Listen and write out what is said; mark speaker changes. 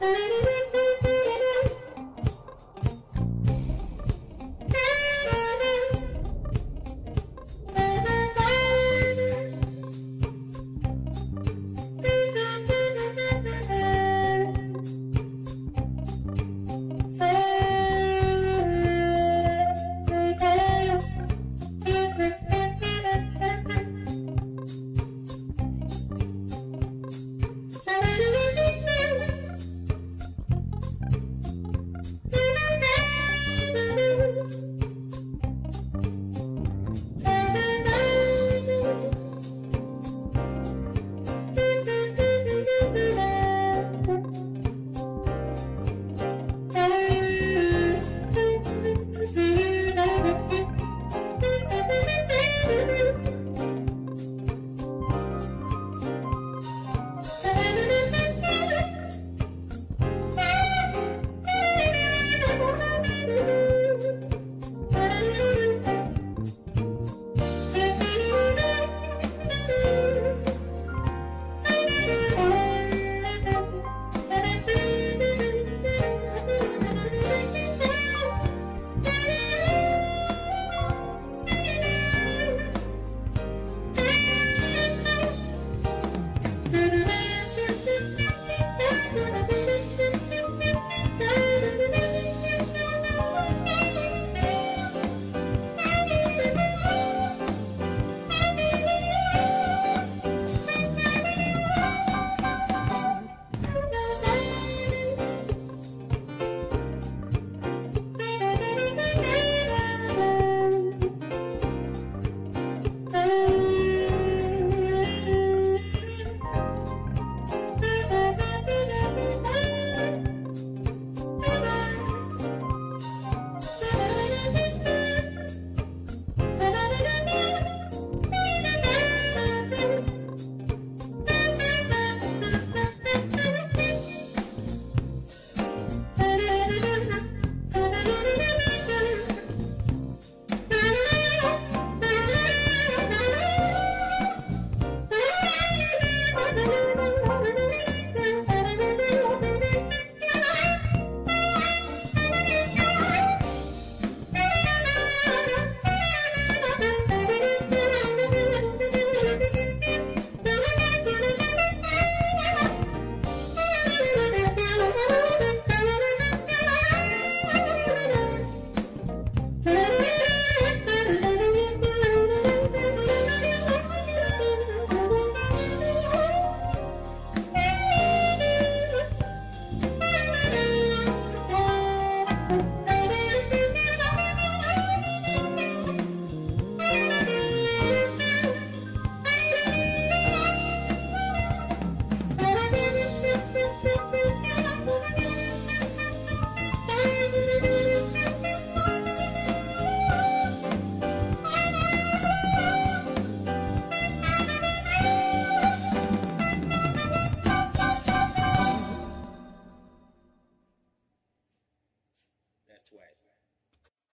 Speaker 1: Ladies